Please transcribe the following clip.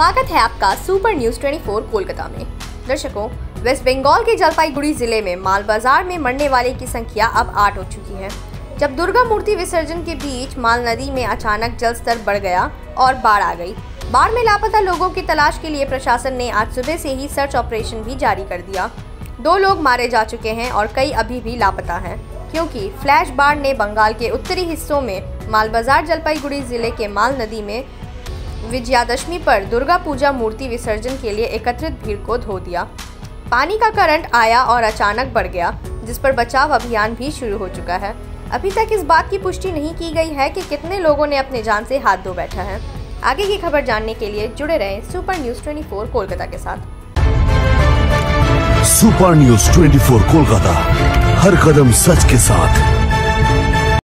स्वागत है आपका सुपर न्यूज़ 24 कोलकाता में। दर्शकों, वेस्ट बंगाल के जलपाईगुड़ी ज़िले में माल बाज़ार में मरने वाले की संख्या अब आठ हो चुकी है। जब दुर्गा मूर्ति विसर्जन के बीच माल नदी में अचानक जल स्तर बढ़ गया और बाढ़ आ गई, बाढ़ में लापता लोगों की तलाश के लिए प्रशासन ने आज सुबह से ही सर्च ऑपरेशन भी जारी कर दिया। दो लोग मारे जा चुके हैं और कई अभी भी लापता हैं, क्योंकि फ्लैश बाढ़ ने बंगाल के उत्तरी हिस्सों में मालबाजार जलपाईगुड़ी ज़िले के माल नदी में विजयादशमी पर दुर्गा पूजा मूर्ति विसर्जन के लिए एकत्रित भीड़ को धो दिया। पानी का करंट आया और अचानक बढ़ गया, जिस पर बचाव अभियान भी शुरू हो चुका है। अभी तक इस बात की पुष्टि नहीं की गई है कि कितने लोगों ने अपने जान से हाथ धो बैठा है। आगे की खबर जानने के लिए जुड़े रहें सुपर न्यूज़ 24 कोलकाता के साथ। सुपर न्यूज़ 24 कोलकाता, हर कदम सच के साथ।